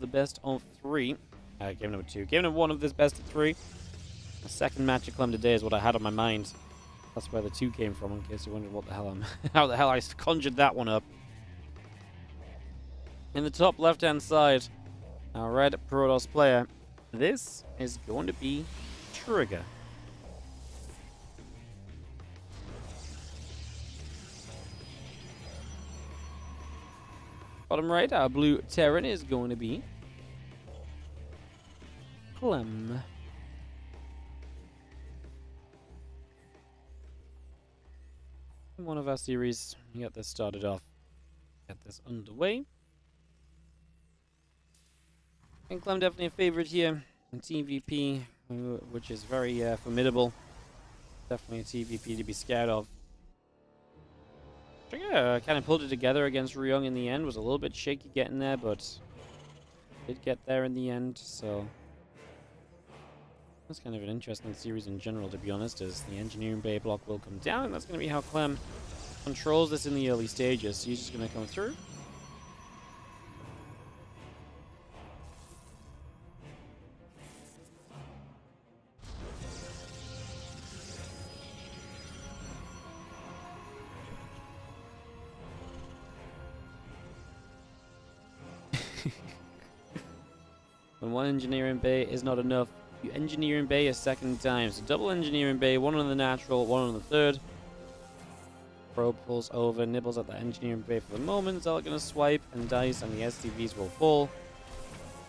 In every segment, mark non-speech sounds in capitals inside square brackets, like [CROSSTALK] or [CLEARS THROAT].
the best of three. Uh, game number two. Game number one of this best of three. The second match of Clem today is what I had on my mind. That's where the two came from, in case you wondered what the hell I'm, [LAUGHS] how the hell I conjured that one up. In the top left-hand side, our red Protoss player. This is going to be Trigger. Bottom right, our blue Terran is going to be Clem. One of our series, get this started off, get this underway. And Clem definitely a favorite here in TVP, which is very uh, formidable. Definitely a TVP to be scared of. Trigger kind of pulled it together against Ryung in the end. Was a little bit shaky getting there, but did get there in the end, so... That's kind of an interesting series in general, to be honest, as the engineering bay block will come down, and that's going to be how Clem controls this in the early stages. He's just going to come through. [LAUGHS] when one engineering bay is not enough, you engineering bay a second time. So double engineering bay, one on the natural, one on the third. Probe pulls over, nibbles at the engineering bay for the moment. Zealot gonna swipe and dice, and the SCVs will fall.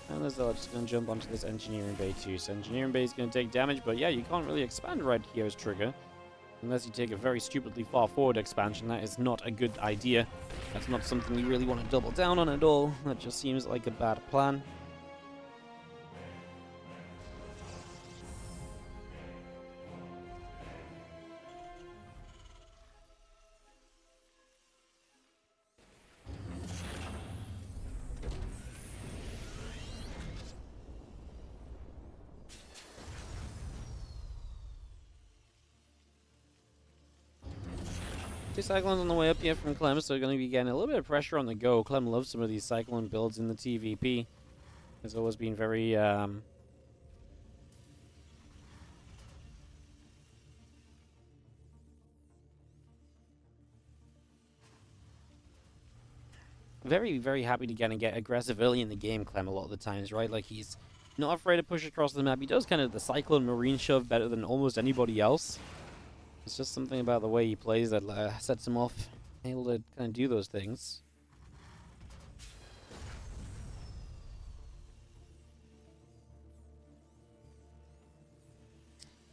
And the just gonna jump onto this engineering bay too. So engineering bay is gonna take damage, but yeah, you can't really expand right here as trigger. Unless you take a very stupidly far forward expansion, that is not a good idea. That's not something you really want to double down on at all. That just seems like a bad plan. Cyclones on the way up here from Clem, so going to be getting a little bit of pressure on the go. Clem loves some of these Cyclone builds in the TVP. Has always been very... Um, very, very happy to kind of get aggressive early in the game, Clem, a lot of the times, right? Like, he's not afraid to push across the map. He does kind of the Cyclone Marine shove better than almost anybody else. It's just something about the way he plays that uh, sets him off, able to kind of do those things.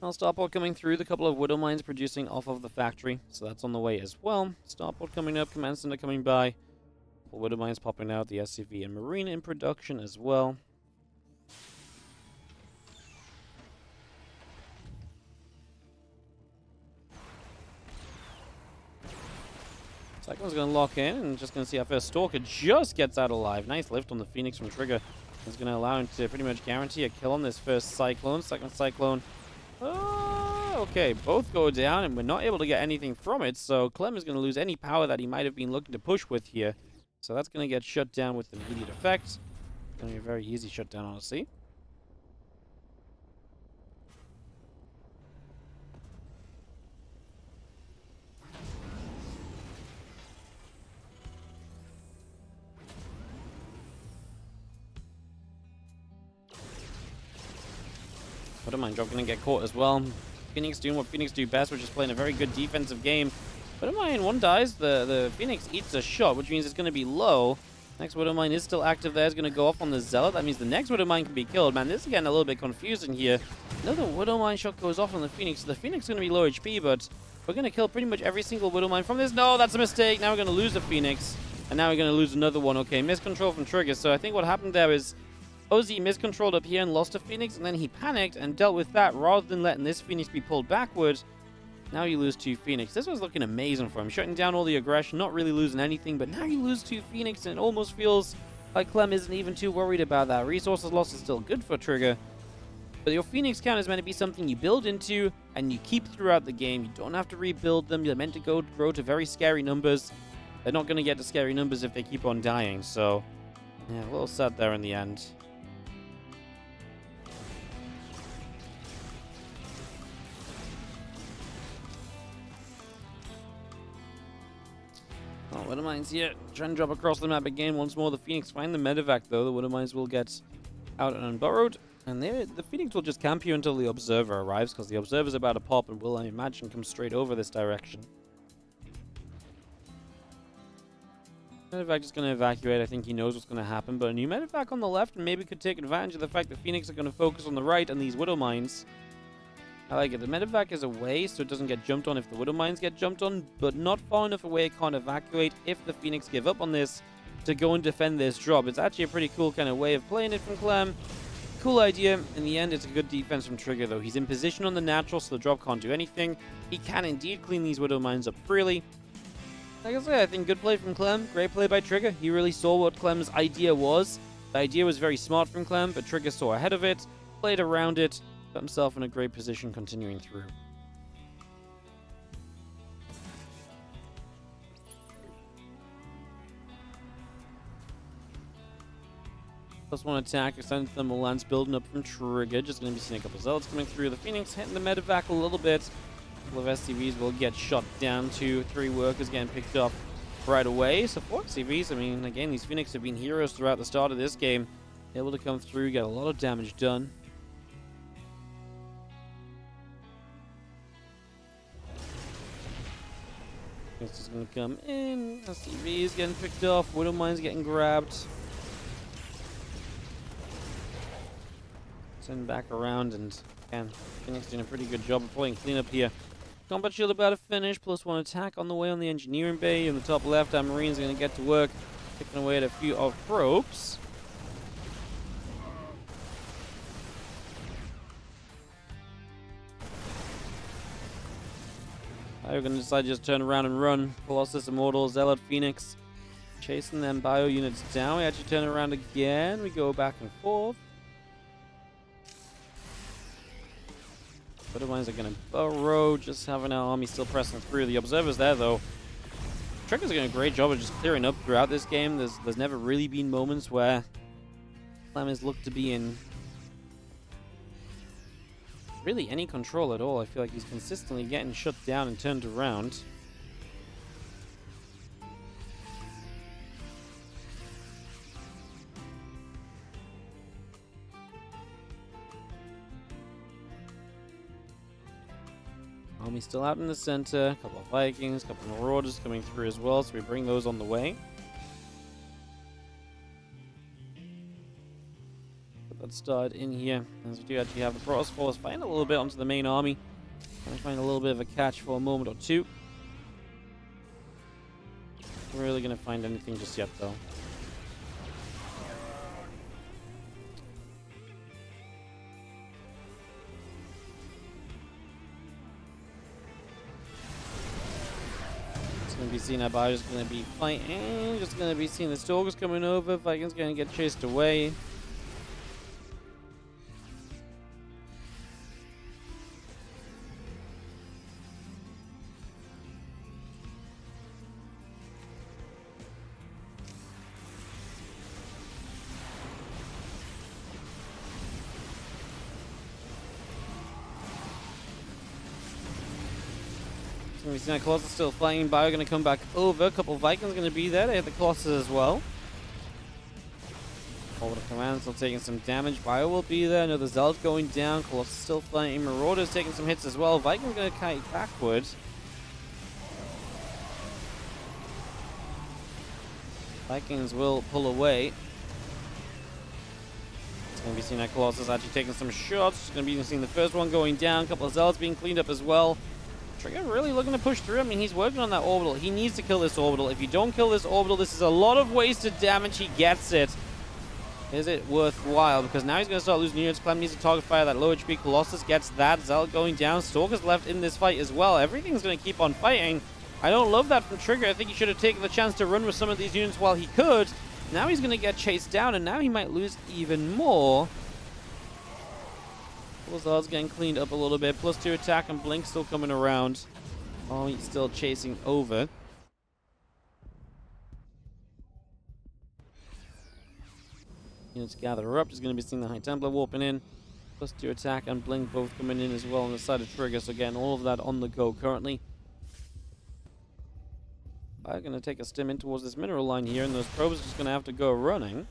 Well, Starport coming through, the couple of Widow Mines producing off of the factory, so that's on the way as well. Starport coming up, Command Center coming by, Widow Mines popping out, the SCV and Marine in production as well. Cyclone's going to lock in and just going to see our first Stalker just gets out alive. Nice lift on the Phoenix from Trigger. It's going to allow him to pretty much guarantee a kill on this first Cyclone. Second Cyclone. Oh, okay, both go down and we're not able to get anything from it. So Clem is going to lose any power that he might have been looking to push with here. So that's going to get shut down with immediate effect. Going to be a very easy shutdown, honestly. Don't mind Drop gonna get caught as well. Phoenix doing what Phoenix do best, which is playing a very good defensive game. But Mine, one dies, the, the Phoenix eats a shot, which means it's going to be low. Next Widow Mine is still active there, is going to go off on the Zealot. That means the next Widow Mine can be killed. Man, this is getting a little bit confusing here. Another Widow Mine shot goes off on the Phoenix. So the Phoenix is going to be low HP, but we're going to kill pretty much every single Widow Mine from this. No, that's a mistake. Now we're going to lose the Phoenix. And now we're going to lose another one. Okay, miscontrol from Trigger. So I think what happened there is OZ miscontrolled up here and lost a Phoenix, and then he panicked and dealt with that rather than letting this Phoenix be pulled backwards. Now you lose two Phoenix. This was looking amazing for him, shutting down all the aggression, not really losing anything, but now you lose two Phoenix, and it almost feels like Clem isn't even too worried about that. Resources lost is still good for Trigger, but your Phoenix count is meant to be something you build into and you keep throughout the game. You don't have to rebuild them. They're meant to go grow to very scary numbers. They're not going to get to scary numbers if they keep on dying, so Yeah, a little sad there in the end. Widowmines here. Trying to drop across the map again once more. The Phoenix find the medevac though. The Widowmines will get out and unburrowed. And the Phoenix will just camp here until the Observer arrives because the Observer's about to pop and will, I imagine, come straight over this direction. Medevac is going to evacuate. I think he knows what's going to happen. But a new Medevac on the left maybe could take advantage of the fact that Phoenix are going to focus on the right and these Widow Mines. I like it. The medevac is away, so it doesn't get jumped on if the Widow Mines get jumped on, but not far enough away it can't evacuate if the Phoenix give up on this to go and defend this drop. It's actually a pretty cool kind of way of playing it from Clem. Cool idea. In the end, it's a good defense from Trigger, though. He's in position on the natural, so the drop can't do anything. He can indeed clean these Widow Mines up freely. Like I say, I think good play from Clem. Great play by Trigger. He really saw what Clem's idea was. The idea was very smart from Clem, but Trigger saw ahead of it, played around it, Put himself in a great position continuing through. Plus one attack, extends the Milan's building up from Trigger. Just going to be seeing a couple Zealots coming through. The Phoenix hitting the medevac a little bit. A couple of SCVs will get shot down. Two, three workers getting picked up right away. So four SCVs, I mean, again, these Phoenix have been heroes throughout the start of this game. Able to come through, get a lot of damage done. Going to come in. SCV is getting picked off. Widow Mine's getting grabbed. Send back around and again, Phoenix doing a pretty good job of playing cleanup here. Combat shield about to finish, plus one attack on the way on the engineering bay. In the top left, our Marine's to get to work, picking away at a few of probes. Bio gonna decide to just turn around and run. Colossus, Immortal, Zealot, Phoenix. Chasing them bio units down. We actually turn around again. We go back and forth. Otherwise, they're gonna burrow. Just having our army still pressing through. The observers there, though. Trigger's doing a great job of just clearing up throughout this game. There's there's never really been moments where has looked to be in really any control at all. I feel like he's consistently getting shut down and turned around. Army's still out in the center. A couple of Vikings, a couple of Marauders coming through as well, so we bring those on the way. Start in here, as we do actually have the Protoss Force fighting a little bit onto the main army. To find a little bit of a catch for a moment or two. We're really going to find anything just yet, though. Going to be seeing our buyers going to be fighting. Just going to be seeing the Stalkers coming over. Vikings going to get chased away. We see that Colossus still flying by. going to come back over. A couple Vikings going to be there. They have the Colossus as well. Forward command still taking some damage. Bio will be there. Another Zealot going down. Colossus still flying. Marauders taking some hits as well. Vikings going to kite backwards. Vikings will pull away. Going to be seeing that Colossus actually taking some shots. Going to be seeing the first one going down. A couple of Zealots being cleaned up as well. Trigger really looking to push through. I mean, he's working on that orbital. He needs to kill this orbital. If you don't kill this orbital, this is a lot of wasted damage. He gets it. Is it worthwhile? Because now he's going to start losing units. Clem needs to target fire that low HP. Colossus gets that. Zealot going down. Stalker's left in this fight as well. Everything's going to keep on fighting. I don't love that from Trigger. I think he should have taken the chance to run with some of these units while he could. Now he's going to get chased down, and now he might lose even more. Blizzard's getting cleaned up a little bit. Plus two attack and Blink still coming around. Oh, he's still chasing over. Units gather up. Just going to be seeing the High Templar warping in. Plus two attack and blink both coming in as well on the side of Trigger. So again, all of that on the go currently. I'm going to take a stim in towards this mineral line here, and those probes are just going to have to go running.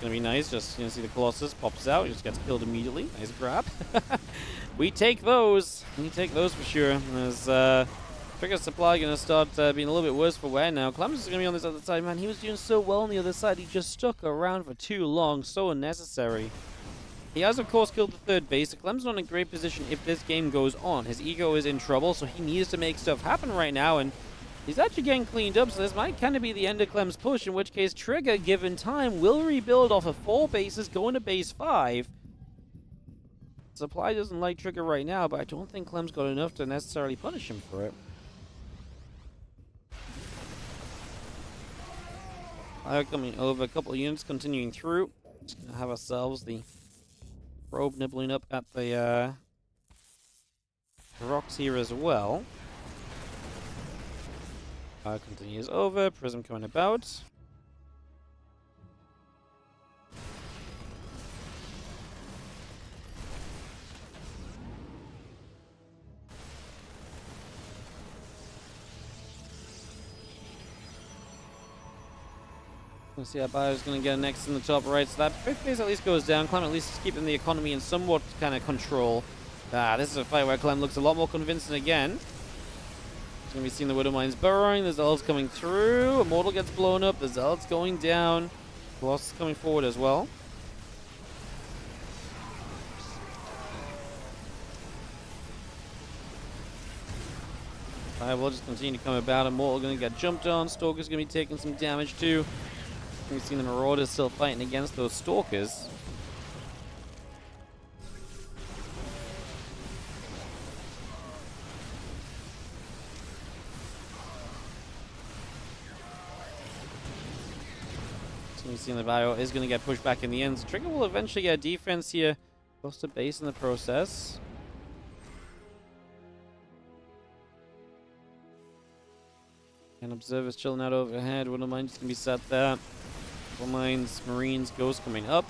Going to be nice. Just, you know, see the Colossus pops out. He just gets killed immediately. Nice grab. [LAUGHS] we take those. We take those for sure. There's, uh, Trigger supply going to start uh, being a little bit worse for wear now. Clemens is going to be on this other side. Man, he was doing so well on the other side. He just stuck around for too long. So unnecessary. He has, of course, killed the third base. Clem's not in a great position if this game goes on. His ego is in trouble, so he needs to make stuff happen right now. And He's actually getting cleaned up, so this might kind of be the end of Clem's push, in which case Trigger, given time, will rebuild off of four bases, going to base five. Supply doesn't like Trigger right now, but I don't think Clem's got enough to necessarily punish him for it. Fire coming over, a couple of units continuing through. Just gonna have ourselves the probe nibbling up at the uh, rocks here as well. Uh, continues over, prism coming about. Let's see how Bio's going to get next in the top right. So that fifth base at least goes down. Clem at least is keeping the economy in somewhat kind of control. Ah, this is a fight where Clem looks a lot more convincing again. He's going to be seeing the Widow Mines burrowing. The Zealots coming through. Immortal gets blown up. The Zealots going down. Colossus coming forward as well. I will just continue to come about. Immortal going to get jumped on. Stalker's going to be taking some damage too. We've seen the Marauders still fighting against those Stalkers. The Bio is going to get pushed back in the end. So Trigger will eventually get a defense here. Close to base in the process. And observers chilling out overhead. Of mine just going to be set there. One mines, Marines, Ghost coming up.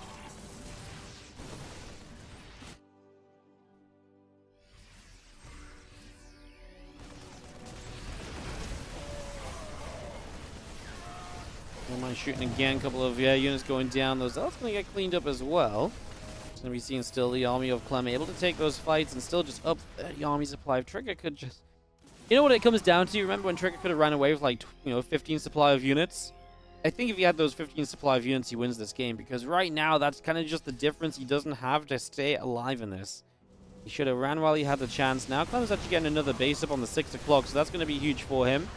Shooting again? A couple of yeah, units going down. Those elves going to get cleaned up as well. Going to be seeing still the army of Clem able to take those fights and still just up the army supply. If Trigger could just... You know what it comes down to? Remember when Trigger could have ran away with like, you know, 15 supply of units? I think if he had those 15 supply of units, he wins this game. Because right now, that's kind of just the difference he doesn't have to stay alive in this. He should have ran while he had the chance. Now Clem's actually getting another base up on the 6 o'clock, so that's going to be huge for him.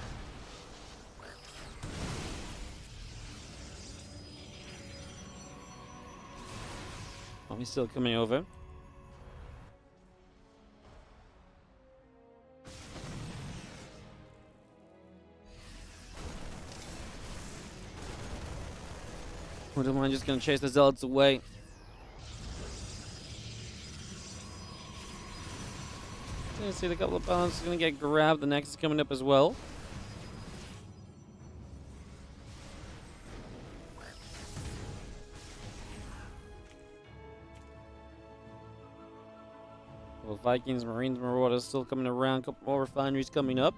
Oh, he's still coming over. Wouldn't mind just gonna chase the zealots away. You see the couple of balance is gonna get grabbed. The next is coming up as well. Vikings, Marines, Marauders still coming around. A Couple more refineries coming up.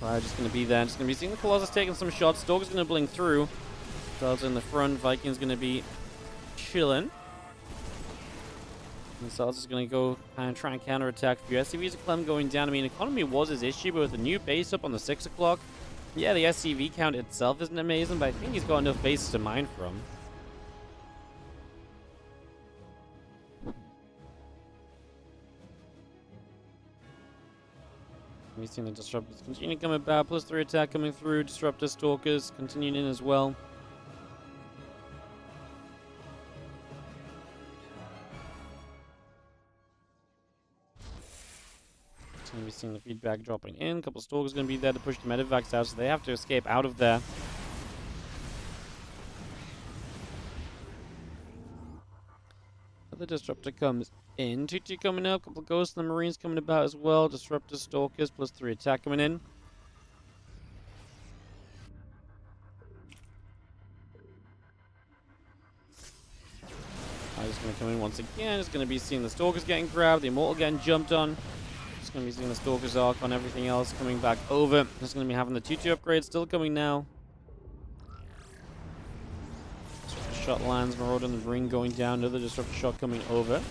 Fire just going to be there. Just going to be seeing the Colossus taking some shots. Dog's going to blink through. Dog's in the front. Viking's going to be chilling. Sal's is going to go and try and counterattack. For SCV's Clem going down. I mean, economy was his issue, but with the new base up on the 6 o'clock, yeah, the SCV count itself isn't amazing, but I think he's got enough bases to mine from. We've seen the Disruptors continue to come about, plus 3 attack coming through, Disruptor Stalkers continuing in as well. Seeing the feedback dropping in. A couple of Stalkers going to be there to push the Medivacs out, so they have to escape out of there. The Disruptor comes in. 2-2 coming up. A Couple of Ghosts and the Marines coming about as well. Disruptor Stalkers plus 3 attack coming in. I'm just going to come in once again. It's going to be seeing the Stalkers getting grabbed, the Immortal getting jumped on. Just going to be seeing the Stalkers arc on everything else coming back over. Just going to be having the 2-2 upgrade still coming now. shot lands, Marauder and the ring going down, another disruptor shot coming over.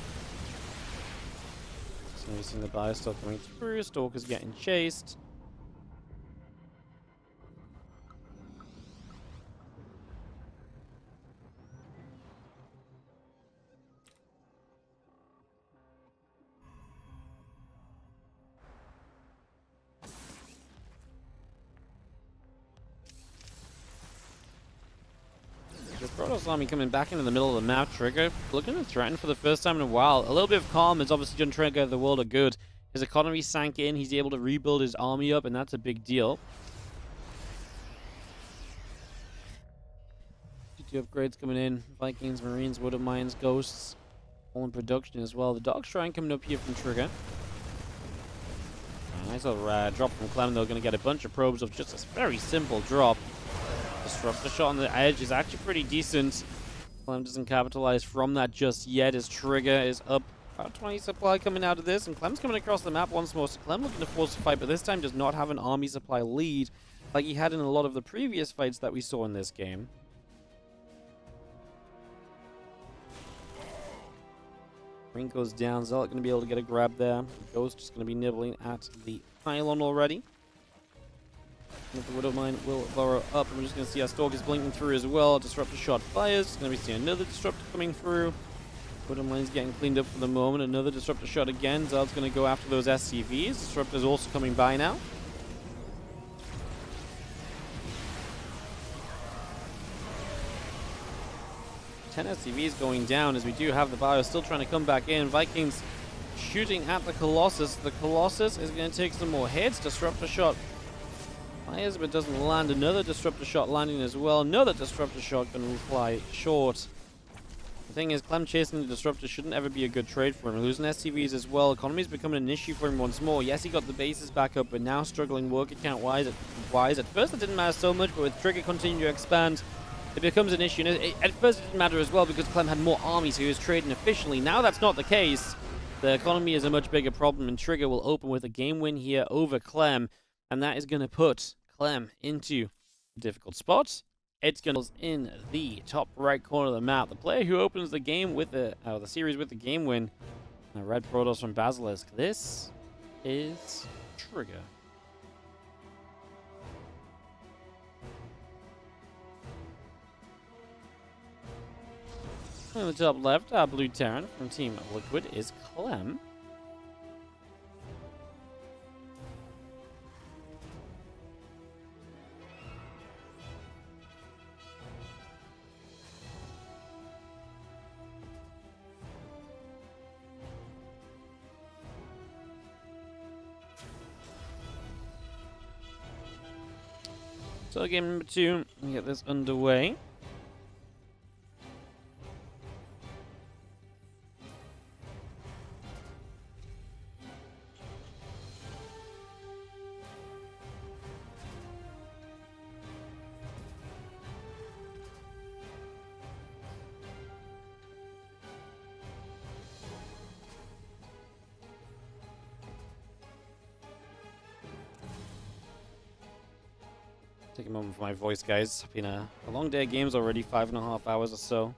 So we've seen the bio still coming through, Stalker's getting chased. Army coming back into the middle of the map. Trigger looking to threaten for the first time in a while. A little bit of calm is obviously done Trigger the world of good. His economy sank in. He's able to rebuild his army up, and that's a big deal. Two upgrades coming in. Vikings, Marines, Widow Mines, Ghosts. All in production as well. The Dark Shrine coming up here from Trigger. Nice little uh, drop from Clem. They're going to get a bunch of probes of just a very simple drop. Disruptor shot on the edge is actually pretty decent. Clem doesn't capitalize from that just yet. His trigger is up. About 20 supply coming out of this, and Clem's coming across the map once more. So Clem looking to force a fight, but this time does not have an army supply lead like he had in a lot of the previous fights that we saw in this game. Ring goes down. Zealot going to be able to get a grab there. Ghost just going to be nibbling at the pylon already. If the Widow Mine will burrow up, we're just going to see our Stalkers blinking through as well. Disruptor shot fires. Going to be seeing another Disruptor coming through. Widow Mine's getting cleaned up for the moment. Another Disruptor shot again. Zealot's going to go after those SCVs. Disruptor's also coming by now. Ten SCVs going down as we do have the Bio still trying to come back in. Vikings shooting at the Colossus. The Colossus is going to take some more hits. Disruptor shot Fires, but doesn't land. Another disruptor shot landing as well. Another disruptor shot going fly short. The thing is, Clem chasing the disruptor shouldn't ever be a good trade for him. Losing SCVs as well. Economy is becoming an issue for him once more. Yes, he got the bases back up, but now struggling work account wise. At, wise. at first, it didn't matter so much, but with Trigger continuing to expand, it becomes an issue. It, at first, it didn't matter as well because Clem had more armies, he was trading efficiently. Now that's not the case. The economy is a much bigger problem, and Trigger will open with a game win here over Clem, and that is going to put Clem into difficult spots. To in the top right corner of the map. The player who opens the game with the, uh, the series with the game win. The red Protoss from Basilisk. This is Trigger. On the top left, our blue Terran from Team Liquid is Clem. So game number two, we get this underway. Voice, guys. It's been a, a long day of games already, five and a half hours or so.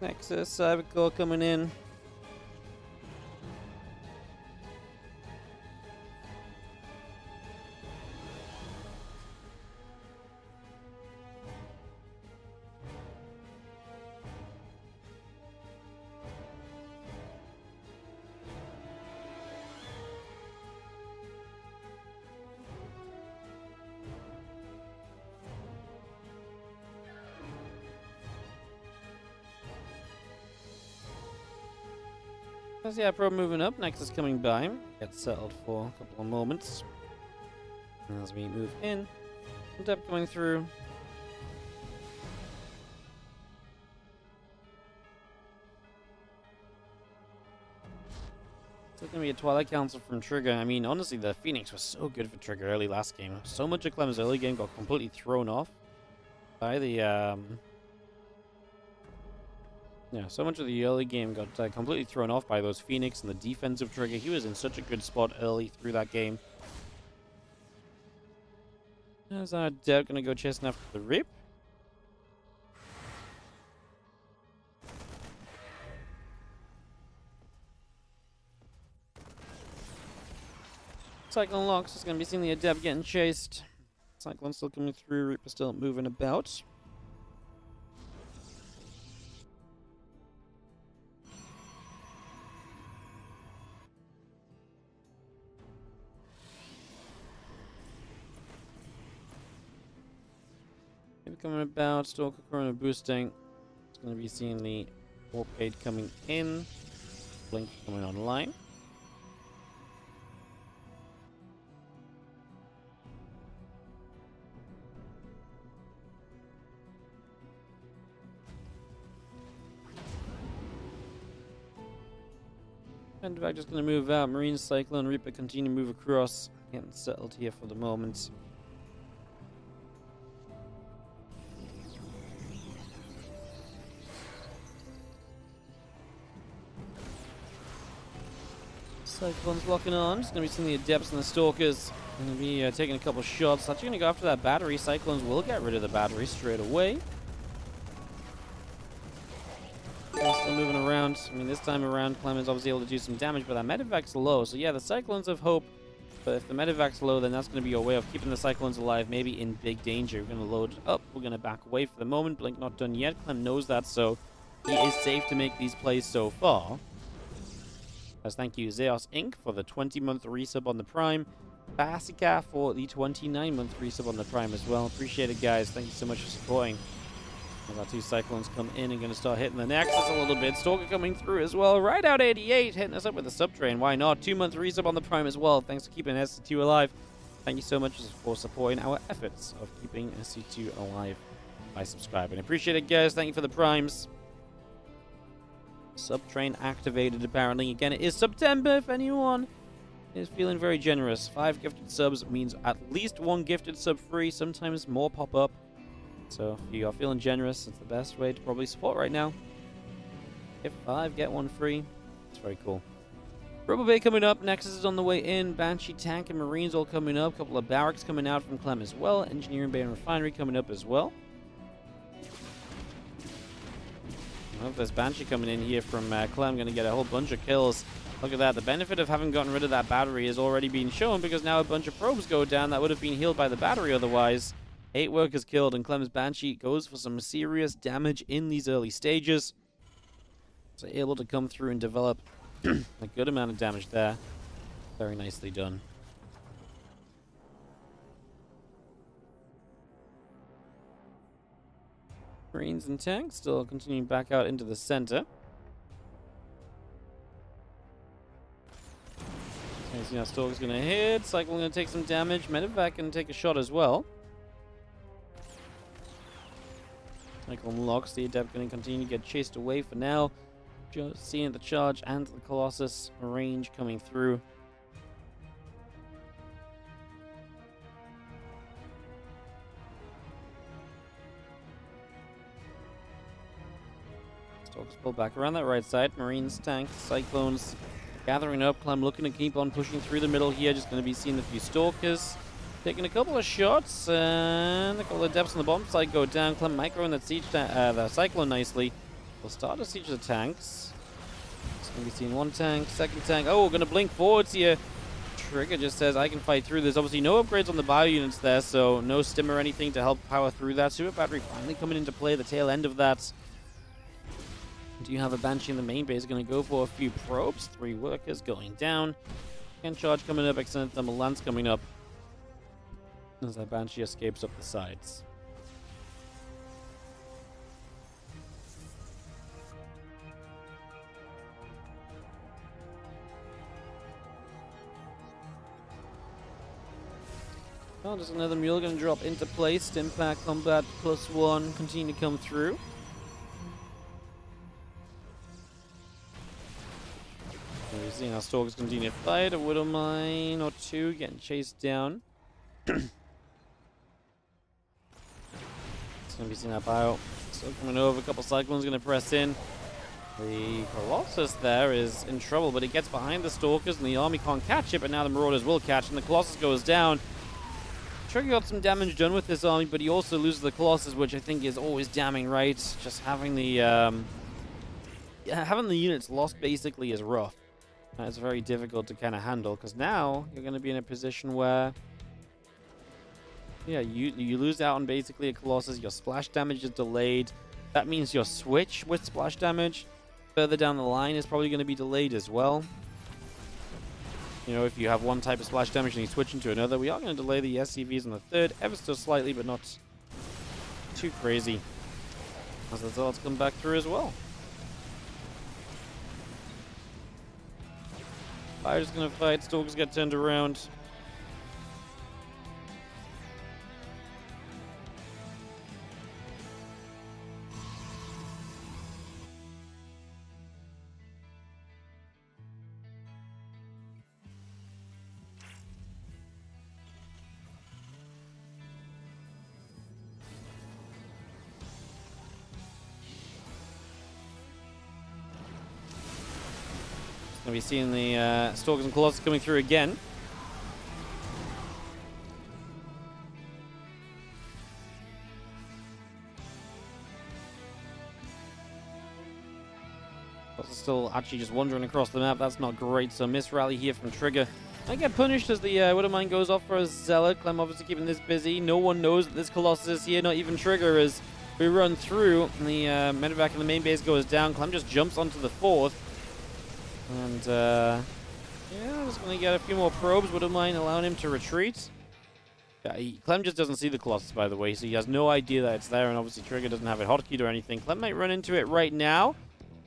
Nexus, Cybercore coming in. As yeah, probe moving up, Nexus coming by. Gets settled for a couple of moments. As we move in, Depth going through. It's to be a Twilight Council from Trigger. I mean, honestly, the Phoenix was so good for Trigger early last game. So much of Clem's early game got completely thrown off by the... Um, yeah, so much of the early game got uh, completely thrown off by those Phoenix and the defensive Trigger. He was in such a good spot early through that game. Is our Deb going to go chasing after the Rip? Cyclone Locks is going to be seeing the Adept getting chased. Cyclone still coming through, Reaper still moving about. Coming about, Stalker Chrono boosting. It's going to be seeing the Warp Gate coming in. Blink coming online. And back just going to move out. Marine Cyclone Reaper continue to move across. Getting settled here for the moment. Cyclone's locking on. Just going to be seeing the Adepts and the Stalkers. Going to be uh, taking a couple shots. Actually going to go after that battery. Cyclones will get rid of the battery straight away. Still moving around. I mean, this time around, Clement's obviously able to do some damage, but that medevac's low. So yeah, the Cyclones have hope. But if the medevac's low, then that's going to be your way of keeping the Cyclones alive, maybe in big danger. We're going to load up. We're going to back away for the moment. Blink not done yet. Clem knows that, so he is safe to make these plays so far. As thank you, Zeos Inc. for the 20-month resub on the Prime. Basica for the 29-month resub on the Prime as well. Appreciate it, guys. Thank you so much for supporting. As our two Cyclones come in and going to start hitting the Nexus a little bit. Stalker coming through as well. Right out 88, hitting us up with a subtrain. Why not? Two-month resub on the Prime as well. Thanks for keeping SC2 alive. Thank you so much for supporting our efforts of keeping SC2 alive by subscribing. Appreciate it, guys. Thank you for the Primes. Subtrain activated, apparently. Again, it is September, if anyone is feeling very generous. Five gifted subs means at least one gifted sub free, sometimes more pop up. So if you are feeling generous, it's the best way to probably support right now. If five, get one free. It's very cool. Robo Bay coming up. Nexus is on the way in. Banshee Tank and Marines all coming up. A couple of barracks coming out from Clem as well. Engineering Bay and Refinery coming up as well. Well, there's Banshee coming in here from uh, Clem, going to get a whole bunch of kills. Look at that. The benefit of having gotten rid of that battery is already being shown because now a bunch of probes go down that would have been healed by the battery otherwise. Eight workers killed, and Clem's Banshee goes for some serious damage in these early stages. So able to come through and develop [CLEARS THROAT] a good amount of damage there. Very nicely done. Marines and tanks still continuing back out into the center. As you know, Stalker's gonna hit, Cyclone gonna take some damage, Medevac can take a shot as well. Cyclone locks, the Adept gonna continue to get chased away for now. Just seeing the charge and the Colossus range coming through. Pull back around that right side. Marines, tanks, Cyclones gathering up. Clem looking to keep on pushing through the middle here. Just going to be seeing a few Stalkers. Taking a couple of shots, and a couple of depths on the bomb side go down. Clem micro in that siege, uh, the Cyclone nicely. We'll start to siege the tanks. Going to be seeing one tank, second tank. Oh, we're going to blink forwards here. Trigger just says, I can fight through. There's obviously no upgrades on the bio units there, so no stim or anything to help power through that. Super Battery finally coming into play, the tail end of that. Do you have a Banshee in the main base? Going to go for a few probes. Three workers going down. And charge coming up. Extended thermal lance coming up. As that Banshee escapes up the sides. Oh, there's another mule going to drop into place. Impact combat plus one. Continue to come through. We're seeing our stalkers continue to fight. A widow mine or two getting chased down. [CLEARS THROAT] it's gonna be seeing that out. Still coming over. A couple cyclones gonna press in. The Colossus there is in trouble, but it gets behind the Stalkers, and the army can't catch it, but now the Marauders will catch, and the Colossus goes down. Trigger got some damage done with this army, but he also loses the Colossus, which I think is always damning right. Just having the um, having the units lost basically is rough. Uh, it's very difficult to kind of handle, because now you're going to be in a position where yeah, you, you lose out on basically a Colossus, your splash damage is delayed. That means your switch with splash damage further down the line is probably going to be delayed as well. You know, if you have one type of splash damage and you switch into another, we are going to delay the SCVs on the third, ever so slightly, but not too crazy. As the Zealots come back through as well. Fire's to fight, Stalkers get turned around. To be seeing the uh, Stalkers and Colossus coming through again. Colossus still actually just wandering across the map. That's not great. So miss rally here from Trigger. I get punished as the uh, Widowmine goes off for a Zealot. Clem obviously keeping this busy. No one knows that this Colossus is here, not even Trigger as we run through. And the uh, medevac in the main base goes down. Clem just jumps onto the fourth. And, uh, yeah, just going to get a few more probes. Wouldn't mind allowing him to retreat. Yeah, he, Clem just doesn't see the Colossus, by the way, so he has no idea that it's there, and obviously Trigger doesn't have it hotkeyed or anything. Clem might run into it right now.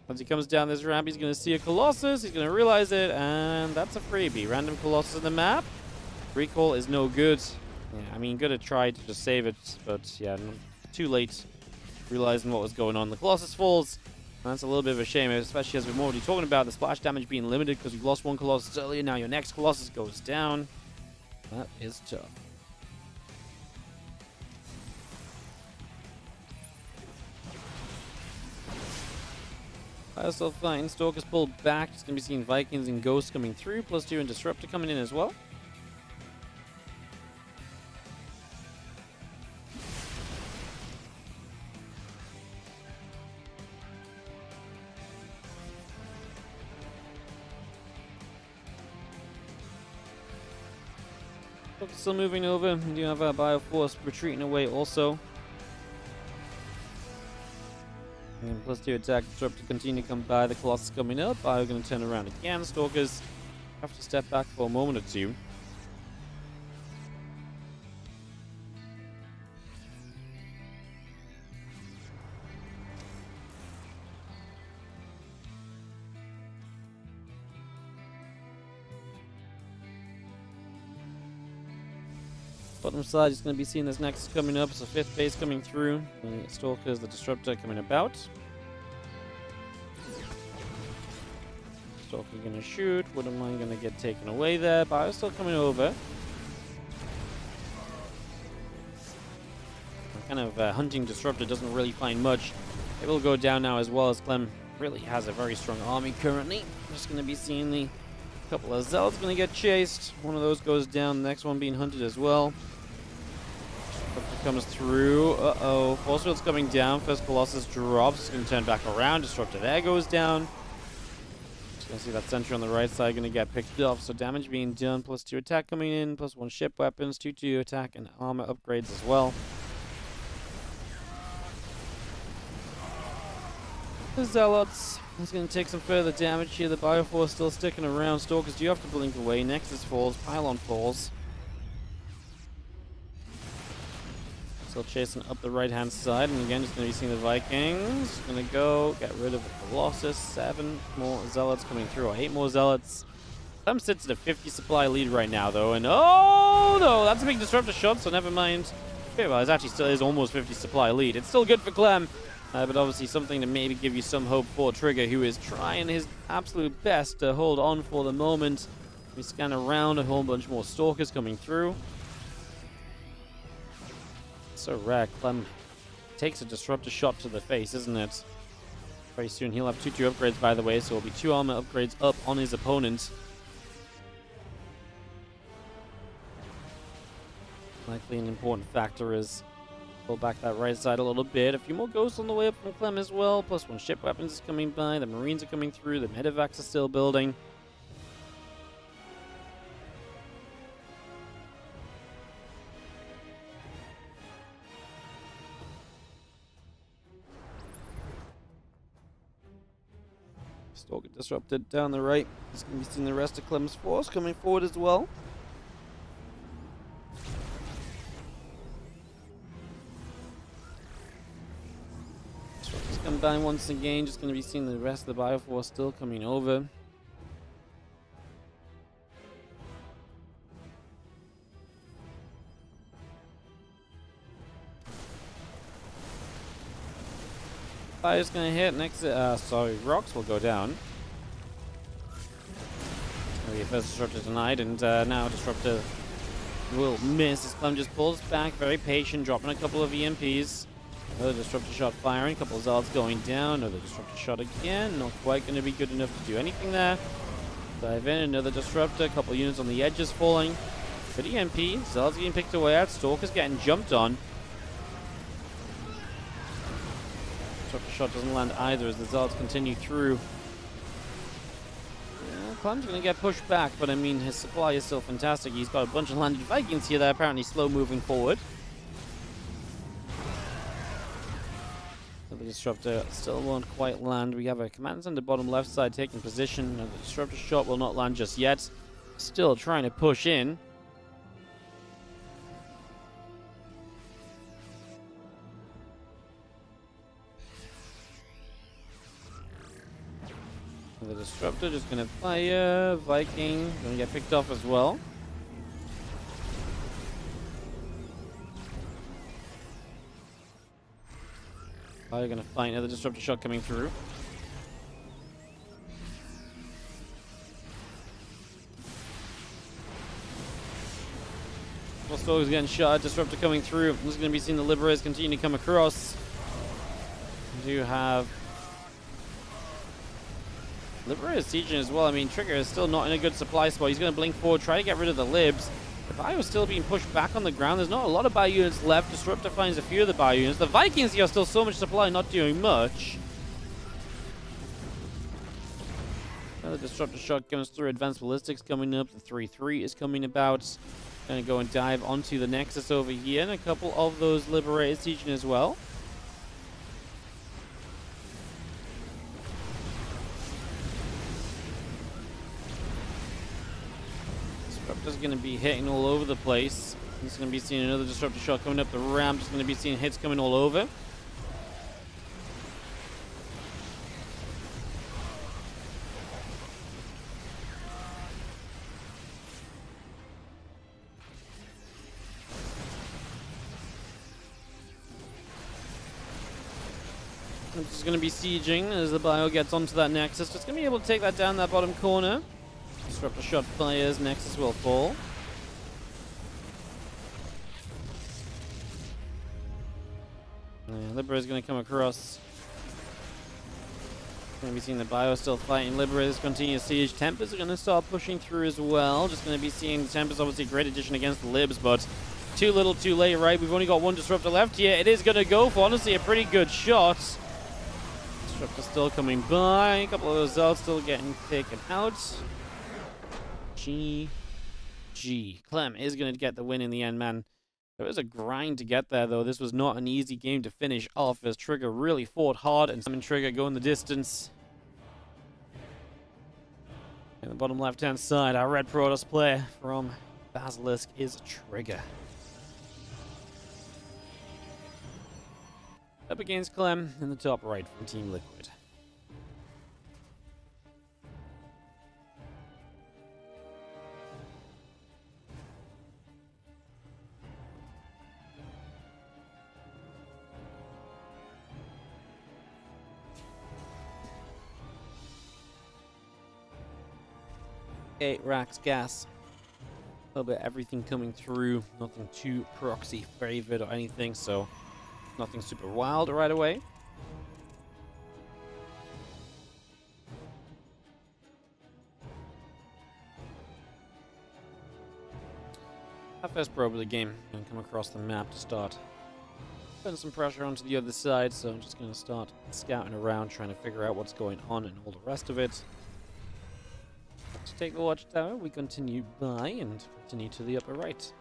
Once he comes down this ramp, he's going to see a Colossus. He's going to realize it, and that's a freebie. Random Colossus in the map. Recall is no good. Yeah, I mean, have tried to just save it, but yeah, too late realizing what was going on. The Colossus falls. That's a little bit of a shame, especially as we're already talking about the splash damage being limited because you lost one Colossus earlier. Now your next Colossus goes down. That is tough. Still fine. Stalker's pulled back. It's going to be seeing Vikings and Ghosts coming through. Plus two and Disruptor coming in as well. Still moving over. We do have our Bioforce retreating away also. And plus two attack disrupt to continue to come by. The Colossus coming up. Bio going to turn around again. Stalkers have to step back for a moment or two. Bottom side is going to be seeing this next coming up. So fifth base coming through. The Stalkers, the Disruptor coming about. Stalker going to shoot. Widow Mine going to get taken away there. Bio still coming over. Kind of uh, hunting Disruptor doesn't really find much. It will go down now as well as Clem really has a very strong army currently. Just going to be seeing the couple of Zealots going to get chased. One of those goes down. The next one being hunted as well comes through. Uh-oh. Force field's coming down. First Colossus drops. To turn back around. Disruptive Air goes down. Just to see that sentry on the right side going to get picked off. So damage being done. Plus two attack coming in. Plus one ship weapons. Two two attack and armor upgrades as well. The Zealots. He's going to take some further damage here. The Bioforce still sticking around. Stalkers do have to blink away. Nexus falls. Pylon falls. Still chasing up the right-hand side, and again, just going to be seeing the Vikings. Going to go get rid of the Colossus. Seven more Zealots coming through, or eight more Zealots. Clem sits at a 50 supply lead right now, though, and oh no, that's a big disruptor shot, so never mind. Okay, well, it actually still is almost 50 supply lead. It's still good for Clem, uh, but obviously something to maybe give you some hope for Trigger, who is trying his absolute best to hold on for the moment. We scan around, a whole bunch more Stalkers coming through. So rare, Clem takes a disruptor shot to the face, isn't it? Very soon he'll have 2-2 upgrades, by the way, so it'll be two armor upgrades up on his opponent. Likely an important factor is pull back that right side a little bit. A few more ghosts on the way up from Clem as well. Plus one ship weapons is coming by. The Marines are coming through. The medevacs are still building. Stalker disrupted down the right. He's going to be seeing the rest of Clem's force coming forward as well. Disruptor's come down once again. Just going to be seeing the rest of the Bioforce still coming over. Fire's gonna hit. Next, uh, sorry, rocks will go down. The first disruptor tonight, and uh, now disruptor will miss. As Clem just pulls back, very patient, dropping a couple of EMPs. Another disruptor shot firing, couple of Zards going down. Another disruptor shot again. Not quite to be good enough to do anything there. Dive in, another disruptor, a couple units on the edges falling. Good EMP, Zards getting picked away out, Stalker's getting jumped on. Shot doesn't land either as the Zards continue through. Yeah, Clem's going to get pushed back, but I mean, his supply is still fantastic. He's got a bunch of landed Vikings here that are apparently slow moving forward. The Disruptor still won't quite land. We have a command center bottom left side taking position. the Disruptor shot will not land just yet. Still trying to push in. The Disruptor just gonna fire. Viking gonna get picked off as well. Oh, fire gonna find another Disruptor shot coming through. Well, is getting shot. Disruptor coming through. This is to be seeing the Liberators continue to come across. We do have Libera is sieging as well. I mean, Trigger is still not in a good supply spot. He's going to blink forward, try to get rid of the Libs. The is still being pushed back on the ground. There's not a lot of Bio units left. Disruptor finds a few of the Bio units. The Vikings here are still so much supply, not doing much. Another Disruptor shot comes through. Advanced Ballistics coming up. The 3-3 is coming about. To go and dive onto the Nexus over here. And a couple of those Liberators sieging as well. Going to be hitting all over the place. He's going to be seeing another Disruptor shot coming up the ramp. Just going to be seeing hits coming all over. Just going to be sieging as the bio gets onto that Nexus. Just going to be able to take that down that bottom corner. Disruptor shot fires, Nexus will fall. Oh, yeah, Libera is going to come across. Going to be seeing the Bio still fighting. Libera's continue siege. Tempests are going to start pushing through as well. Just going to be seeing the Tempests, obviously a great addition against the Libs, but too little too late, right? We've only got one Disruptor left here. It is going to go for, honestly, a pretty good shot. Disruptor still coming by. A couple of those Zelds still getting taken out. GG. Clem is going to get the win in the end, man. It was a grind to get there, though. This was not an easy game to finish off as Trigger really fought hard and Simon Trigger going the distance. In the bottom left-hand side, our red Protoss player from Basilisk is Trigger. Up against Clem in the top right from Team Liquid. 8 racks gas. A little bit everything coming through. Nothing too proxy favored or anything, so nothing super wild right away. Our first probe of the game and come across the map to start putting some pressure onto the other side, so I'm just going to start scouting around, trying to figure out what's going on and all the rest of it. Take the watchtower, we continue by and continue to the upper right.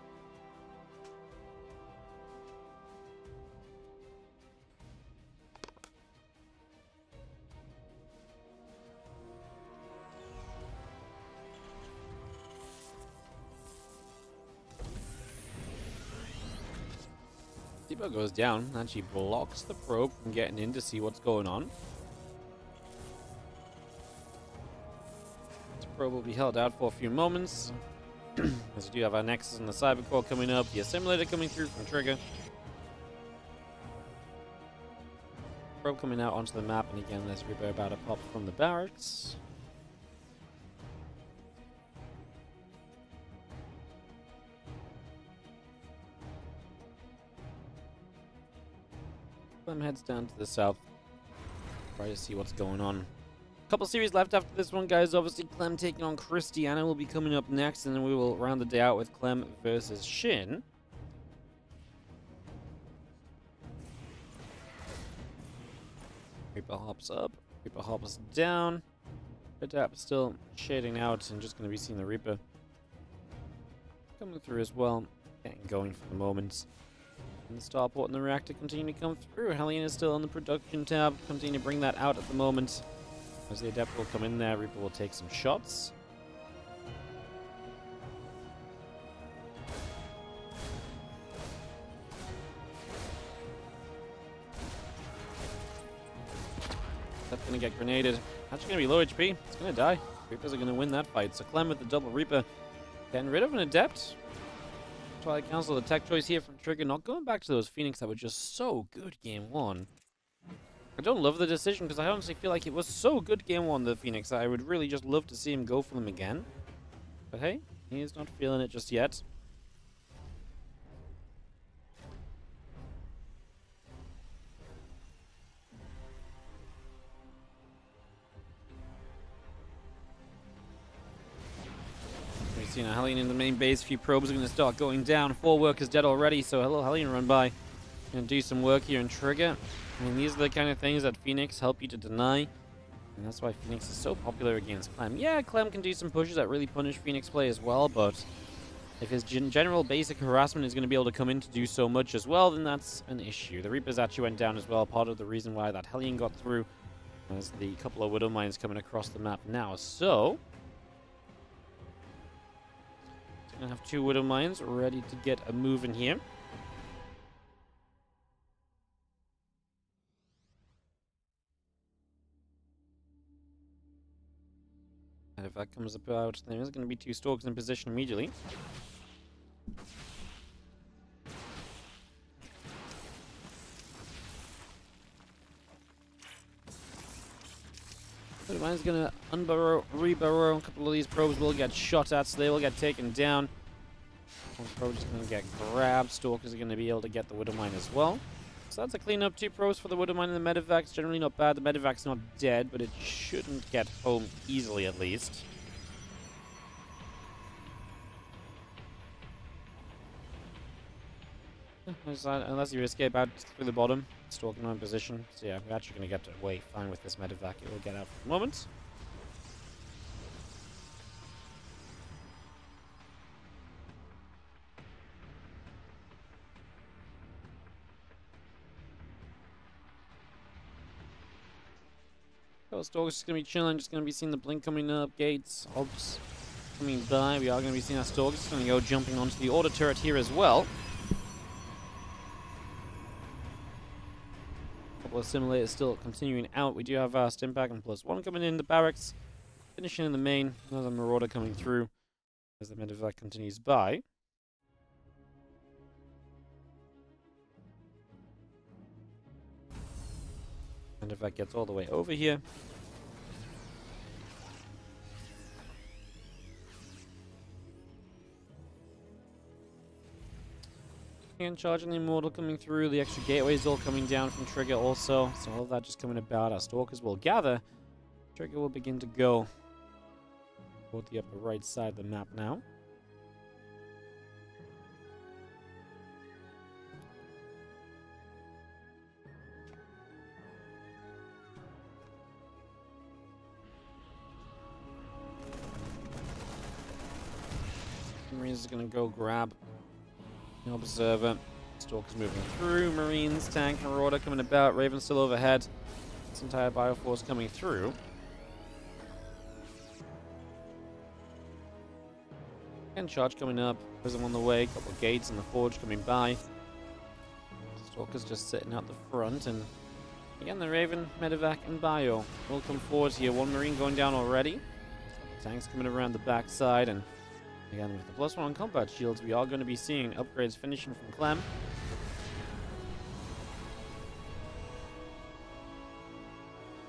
Depot goes down, and she blocks the probe from getting in to see what's going on. Probe will be held out for a few moments. [CLEARS THROAT] As we do have our Nexus and the Cyber Core coming up, the Assimilator coming through from Trigger. Probe coming out onto the map, and again, there's Reaper about to pop from the barracks. Clem heads down to the south. Try to see what's going on. Couple series left after this one, guys. Obviously, Clem taking on Krystianer will be coming up next, and then we will round the day out with Clem versus Shin. Reaper hops up. Reaper hops down. Adept still shading out and just going to be seeing the Reaper coming through as well. Getting going for the moment. And the starport and the reactor continue to come through. Hellion is still on the production tab. Continue to bring that out at the moment. As the Adept will come in there, Reaper will take some shots. That's gonna get grenaded. Actually gonna be low HP. It's gonna die. Reapers are gonna win that fight. So Clem with the double Reaper. Getting rid of an Adept. Twilight Council, the tech choice here from Trigger, not going back to those Phoenix that were just so good game one. I don't love the decision because I honestly feel like it was so good game one, the Phoenix, I would really just love to see him go for them again. But hey, he is not feeling it just yet. You know, Hellion in the main base. A few probes are going to start going down. Four workers dead already, so hello, Hellion run by. To do some work here and trigger. I mean, these are the kind of things that Phoenix help you to deny. And that's why Phoenix is so popular against Clem. Yeah, Clem can do some pushes that really punish Phoenix play as well, but if his gen general basic harassment is going to be able to come in to do so much as well, then that's an issue. The Reapers actually went down as well. Part of the reason why that Hellion got through was the couple of Widow Mines coming across the map now. So, Gonna have two Widow Mines ready to get a move in here. If that comes about, there's going to be two Stalkers in position immediately. Mine's gonna unburrow, reburrow. A couple of these probes will get shot at, so they will get taken down. One probe is gonna get grabbed. Stalkers are gonna be able to get the Widow Mine as well. So that's a clean up. Two probes for the Widow Mine and the Medevac's generally not bad. The Medevac's not dead, but it shouldn't get home easily at least. [LAUGHS] Unless you escape out through the bottom, stalking my position. So yeah, we're actually going to get away fine with this medevac. It will get out for the moment. Oh, Stalker's just going to be chilling, just to be seeing the blink coming up, gates, obs coming by. We are going to be seeing our Stalker just to go jumping onto the auto turret here as well. A couple of simulators still continuing out. We do have uh, our Stimpak and plus one coming in the barracks, finishing in the main. Another Marauder coming through as the medevac continues by. And the medevac gets all the way over here. And charging the Immortal coming through. The extra gateways all coming down from Trigger also. So all of that just coming about. Our Stalkers will gather. Trigger will begin to go toward the upper right side of the map now. Marines is going to go grab Observer. Stalker's moving through. Marines, tank, Marauder coming about. Raven still overhead. This entire Bioforce coming through. And charge coming up. Prism on the way. Couple of gates and the Forge coming by. Stalker's just sitting out the front. And again, the Raven, Medivac, and Bio will come forward here. One Marine going down already. Tanks coming around the backside and Again, with the plus one combat shields, we are going to be seeing upgrades finishing from Clem.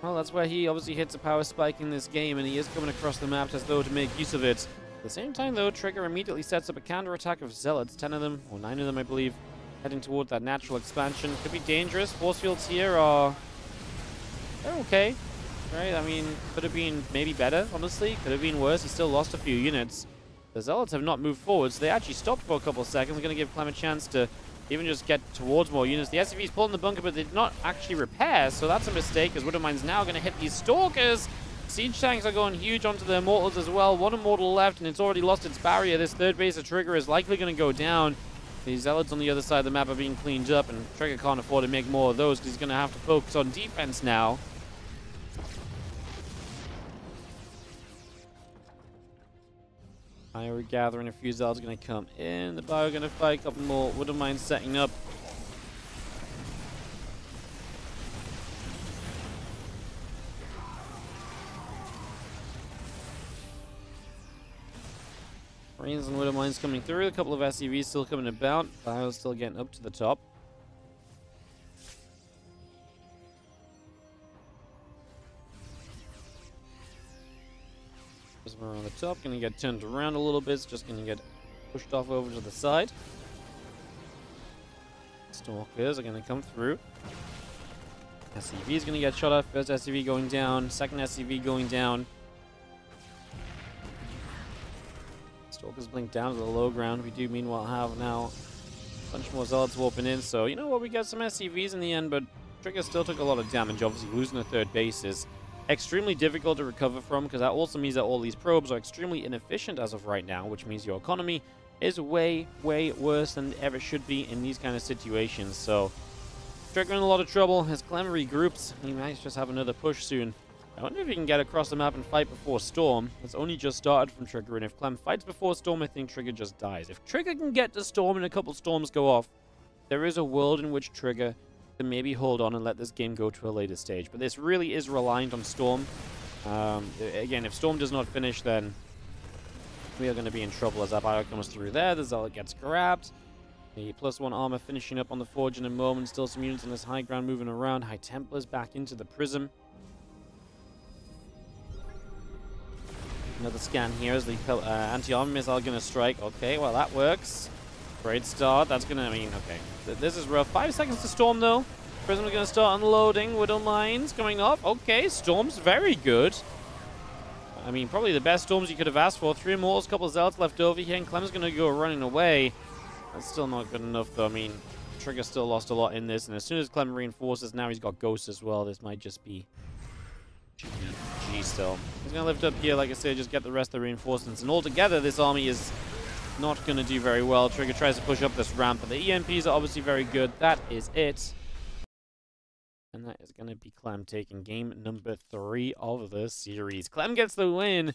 Well, that's where he obviously hits a power spike in this game, and he is coming across the map as though to make use of it. At the same time, though, Trigger immediately sets up a counter-attack of Zealots, 10 of them, or 9 of them, I believe, heading toward that natural expansion. Could be dangerous. Force fields here are... They're okay, right? I mean, could have been maybe better, honestly. Could have been worse. He still lost a few units. The Zealots have not moved forward, so they actually stopped for a couple of seconds. going to give Clem a chance to even just get towards more units. The SCV's pulled in the bunker, but they did not actually repair, so that's a mistake, as Widowmine's now going to hit these Stalkers. Siege tanks are going huge onto the Immortals as well. One Immortal left, and it's already lost its barrier. This third base of Trigger is likely going to go down. The Zealots on the other side of the map are being cleaned up, and Trigger can't afford to make more of those because he's going to have to focus on defense now. Bio gathering a few going to come in. The Bio to fight. A couple more. Wouldn't mind setting up. Marines and Widow Mines coming through. A couple of SCVs still coming about. Bio still getting up to the top. Top. Gonna get turned around a little bit. Just gonna get pushed off over to the side. Stalkers are gonna come through. SCV is gonna get shot at. First SCV going down. Second SCV going down. Stalkers blink down to the low ground. We do meanwhile have now a bunch more Zealots warping in. So, you know what? We got some SCVs in the end, but Trigger still took a lot of damage. Obviously, losing the third base is extremely difficult to recover from because that also means that all these probes are extremely inefficient as of right now, which means your economy is way, way worse than it ever should be in these kind of situations. So, Trigger in a lot of trouble His Clem regroups. He might just have another push soon. I wonder if he can get across the map and fight before Storm. It's only just started from Trigger, and if Clem fights before Storm, I think Trigger just dies. If Trigger can get to Storm and a couple Storms go off, there is a world in which Trigger to maybe hold on and let this game go to a later stage. But this really is reliant on Storm. Um, again, if Storm does not finish, then we are going to be in trouble as that bio comes through there. The Zealot gets grabbed. The plus one armor finishing up on the Forge in a moment. Still some units on this high ground moving around. High Templars back into the Prism. Another scan here as the uh, anti-armor missile going to strike. Okay, well that works. Great start. That's going to, mean, okay. This is rough. Five seconds to Storm, though. Prism's going to start unloading. Widow Mines coming up. Okay, Storm's very good. I mean, probably the best Storms you could have asked for. Three Immortals, couple of Zealots left over here, and Clem's going to go running away. That's still not good enough, though. I mean, Trigger still lost a lot in this, and as soon as Clem reinforces, now he's got Ghosts as well. This might just be G still. He's going to lift up here, like I said, just get the rest of the reinforcements. And altogether, this army is not going to do very well. Trigger tries to push up this ramp, but the EMPs are obviously very good. That is it. And that is going to be Clem taking game number three of the series. Clem gets the win